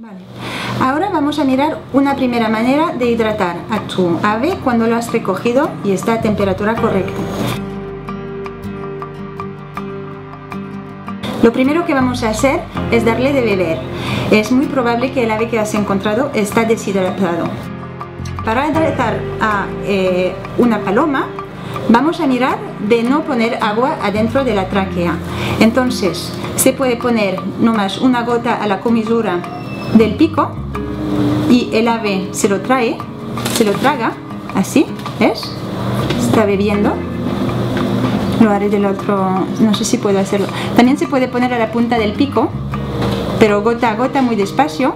Vale. Ahora vamos a mirar una primera manera de hidratar a tu ave cuando lo has recogido y está a temperatura correcta. Lo primero que vamos a hacer es darle de beber. Es muy probable que el ave que has encontrado está deshidratado. Para hidratar a eh, una paloma, vamos a mirar de no poner agua adentro de la tráquea. Entonces, se puede poner nomás una gota a la comisura del pico y el ave se lo trae, se lo traga, así, ¿ves? Está bebiendo. Lo haré del otro, no sé si puedo hacerlo. También se puede poner a la punta del pico, pero gota a gota muy despacio